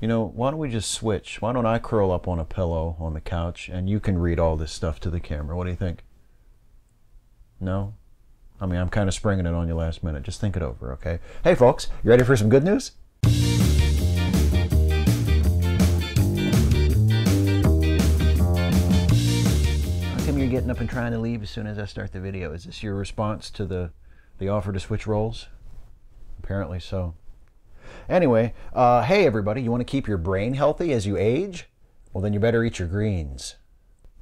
You know, why don't we just switch? Why don't I curl up on a pillow on the couch and you can read all this stuff to the camera? What do you think? No? I mean, I'm kind of springing it on you last minute. Just think it over, okay? Hey, folks, you ready for some good news? How come you're getting up and trying to leave as soon as I start the video? Is this your response to the, the offer to switch roles? Apparently so. Anyway, uh, hey everybody, you want to keep your brain healthy as you age? Well, then you better eat your greens.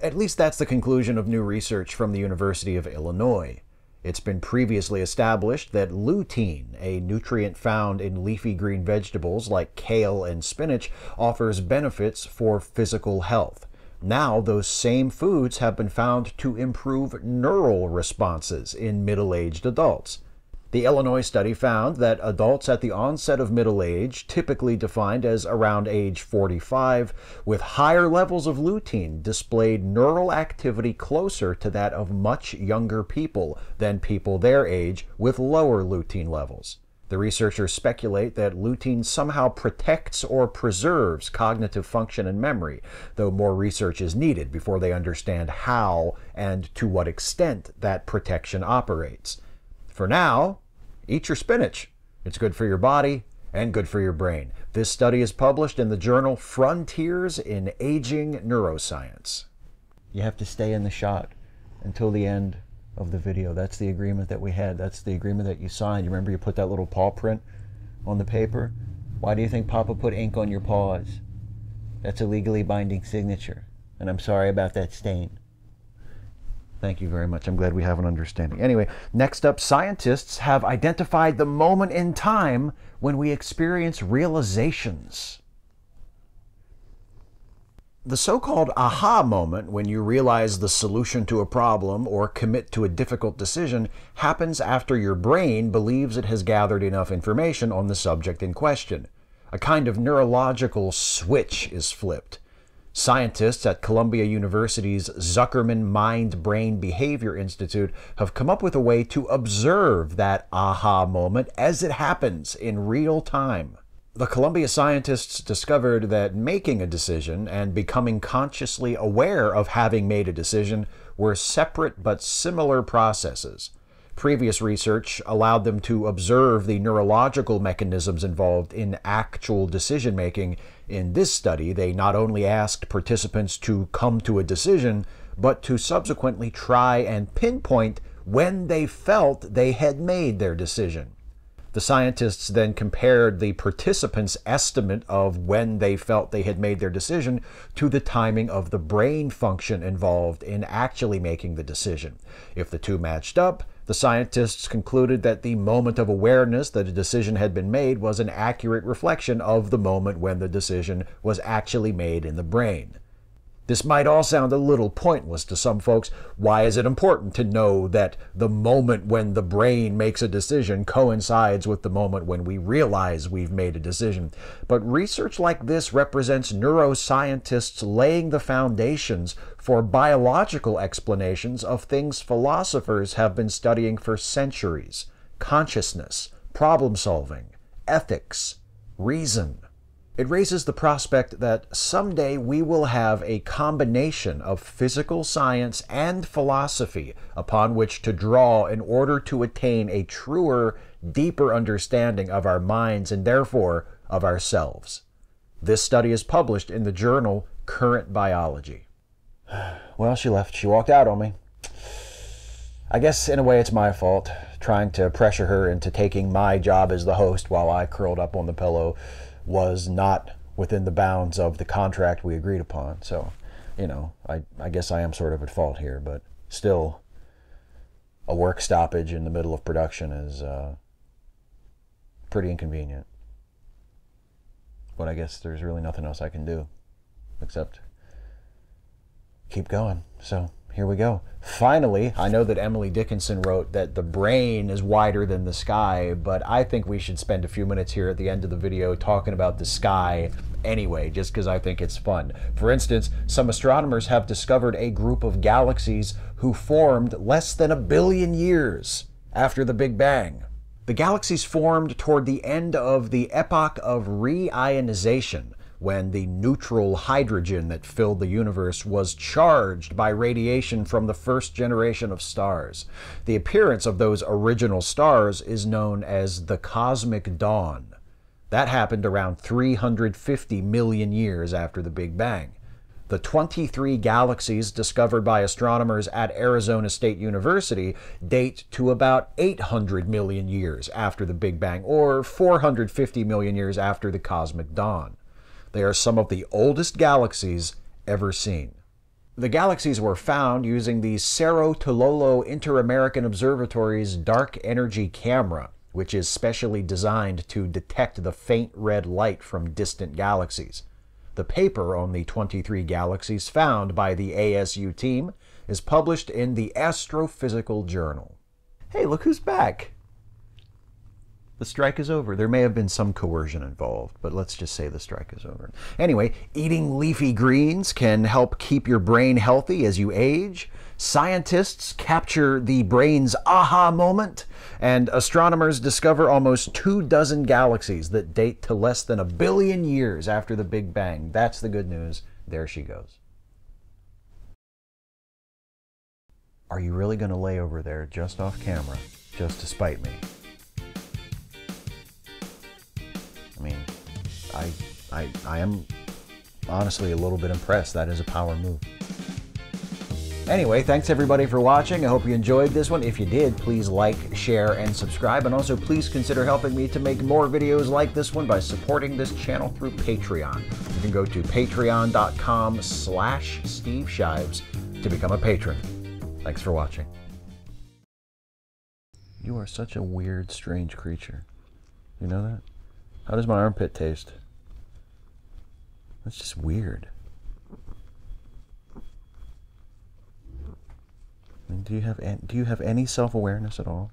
At least that's the conclusion of new research from the University of Illinois. It's been previously established that lutein, a nutrient found in leafy green vegetables like kale and spinach, offers benefits for physical health. Now, those same foods have been found to improve neural responses in middle aged adults. The Illinois study found that adults at the onset of middle age, typically defined as around age 45, with higher levels of lutein displayed neural activity closer to that of much younger people than people their age with lower lutein levels. The researchers speculate that lutein somehow protects or preserves cognitive function and memory, though more research is needed before they understand how and to what extent that protection operates. For now, eat your spinach. It's good for your body and good for your brain. This study is published in the journal Frontiers in Aging Neuroscience. You have to stay in the shot until the end of the video. That's the agreement that we had. That's the agreement that you signed. You remember you put that little paw print on the paper? Why do you think Papa put ink on your paws? That's a legally binding signature. And I'm sorry about that stain. Thank you very much. I'm glad we have an understanding. Anyway, next up, scientists have identified the moment in time when we experience realizations. The so called aha moment, when you realize the solution to a problem or commit to a difficult decision, happens after your brain believes it has gathered enough information on the subject in question. A kind of neurological switch is flipped. Scientists at Columbia University's Zuckerman Mind Brain Behavior Institute have come up with a way to observe that aha moment as it happens in real time. The Columbia scientists discovered that making a decision and becoming consciously aware of having made a decision were separate but similar processes. Previous research allowed them to observe the neurological mechanisms involved in actual decision making. In this study, they not only asked participants to come to a decision, but to subsequently try and pinpoint when they felt they had made their decision. The scientists then compared the participants' estimate of when they felt they had made their decision to the timing of the brain function involved in actually making the decision. If the two matched up, the scientists concluded that the moment of awareness that a decision had been made was an accurate reflection of the moment when the decision was actually made in the brain. This might all sound a little pointless to some folks. Why is it important to know that the moment when the brain makes a decision coincides with the moment when we realize we've made a decision? But research like this represents neuroscientists laying the foundations for biological explanations of things philosophers have been studying for centuries consciousness, problem solving, ethics, reason. It raises the prospect that someday we will have a combination of physical science and philosophy upon which to draw in order to attain a truer, deeper understanding of our minds and therefore of ourselves. This study is published in the journal Current Biology. Well, she left. She walked out on me. I guess in a way it's my fault, trying to pressure her into taking my job as the host while I curled up on the pillow was not within the bounds of the contract we agreed upon. So, you know, I, I guess I am sort of at fault here, but still, a work stoppage in the middle of production is uh, pretty inconvenient. But I guess there's really nothing else I can do except keep going. So here we go. Finally, I know that Emily Dickinson wrote that the brain is wider than the sky, but I think we should spend a few minutes here at the end of the video talking about the sky anyway, just because I think it's fun. For instance, some astronomers have discovered a group of galaxies who formed less than a billion years after the Big Bang. The galaxies formed toward the end of the epoch of reionization, when the neutral hydrogen that filled the universe was charged by radiation from the first generation of stars. The appearance of those original stars is known as the cosmic dawn. That happened around 350 million years after the Big Bang. The 23 galaxies discovered by astronomers at Arizona State University date to about 800 million years after the Big Bang, or 450 million years after the cosmic dawn. They are some of the oldest galaxies ever seen. The galaxies were found using the Cerro Tololo Inter-American Observatory's Dark Energy Camera, which is specially designed to detect the faint red light from distant galaxies. The paper on the 23 galaxies found by the ASU team is published in the Astrophysical Journal. Hey, look who's back! The strike is over. There may have been some coercion involved, but let's just say the strike is over. Anyway, eating leafy greens can help keep your brain healthy as you age. Scientists capture the brain's aha moment, and astronomers discover almost two dozen galaxies that date to less than a billion years after the Big Bang. That's the good news. There she goes. Are you really going to lay over there just off camera, just to spite me? I, I, I am honestly a little bit impressed. That is a power move. Anyway, thanks everybody for watching. I hope you enjoyed this one. If you did, please like, share, and subscribe. And also, please consider helping me to make more videos like this one by supporting this channel through Patreon. You can go to patreon.com slash Steve Shives to become a patron. Thanks for watching. You are such a weird, strange creature. You know that? How does my armpit taste? That's just weird. I mean, do you have do you have any self-awareness at all?